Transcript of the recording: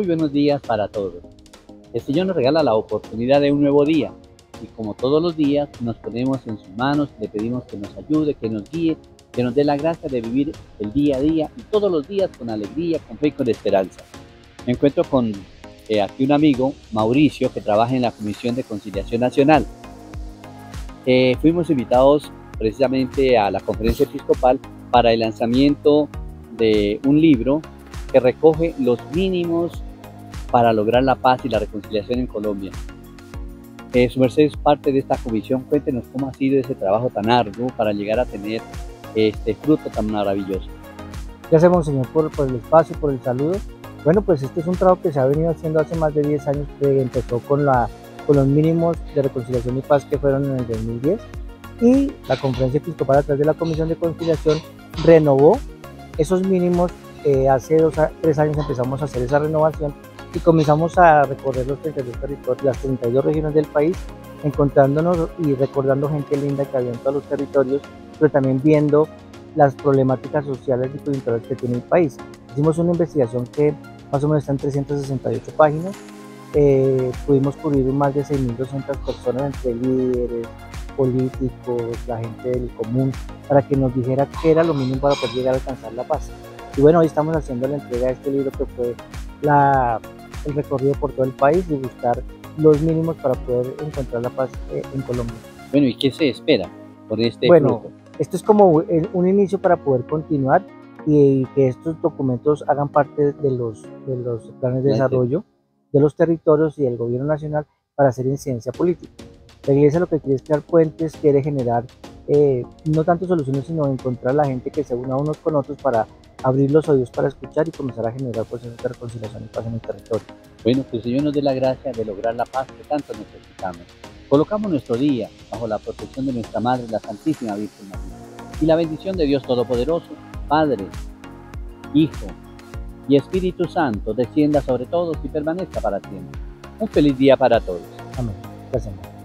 Muy buenos días para todos. El Señor nos regala la oportunidad de un nuevo día y como todos los días nos ponemos en sus manos, le pedimos que nos ayude, que nos guíe, que nos dé la gracia de vivir el día a día y todos los días con alegría, con fe y con esperanza. Me encuentro con eh, aquí un amigo, Mauricio, que trabaja en la Comisión de Conciliación Nacional. Eh, fuimos invitados precisamente a la conferencia episcopal para el lanzamiento de un libro que recoge los mínimos para lograr la paz y la reconciliación en Colombia. Eh, su merced es parte de esta comisión. Cuéntenos cómo ha sido ese trabajo tan arduo para llegar a tener este fruto tan maravilloso. Gracias, Monseñor, por, por el espacio, por el saludo. Bueno, pues este es un trabajo que se ha venido haciendo hace más de 10 años, que empezó con, la, con los mínimos de reconciliación y paz que fueron en el 2010. Y la conferencia episcopal a través de la Comisión de Conciliación renovó esos mínimos eh, hace dos, tres años empezamos a hacer esa renovación y comenzamos a recorrer los 32 territorios, las 32 regiones del país, encontrándonos y recordando gente linda que había en todos los territorios, pero también viendo las problemáticas sociales y culturales que tiene el país. Hicimos una investigación que más o menos está en 368 páginas. Eh, pudimos cubrir más de 6.200 personas entre líderes, políticos, la gente del común, para que nos dijera qué era lo mínimo para poder llegar a alcanzar la paz. Y bueno, hoy estamos haciendo la entrega de este libro que fue la, el recorrido por todo el país y buscar los mínimos para poder encontrar la paz eh, en Colombia. Bueno, ¿y qué se espera por este Bueno, esto es como un inicio para poder continuar y que estos documentos hagan parte de los, de los planes de desarrollo de los territorios y del gobierno nacional para hacer incidencia política. La iglesia lo que quiere es crear puentes, quiere generar eh, no tanto soluciones, sino encontrar la gente que se una unos con otros para abrir los oídos para escuchar y comenzar a generar procesos de reconciliación y paz en el territorio. Bueno, que el Señor nos dé la gracia de lograr la paz que tanto necesitamos. Colocamos nuestro día bajo la protección de nuestra Madre, la Santísima Virgen María. Y la bendición de Dios Todopoderoso, Padre, Hijo y Espíritu Santo descienda sobre todos y permanezca para siempre. Un feliz día para todos. Amén. Gracias.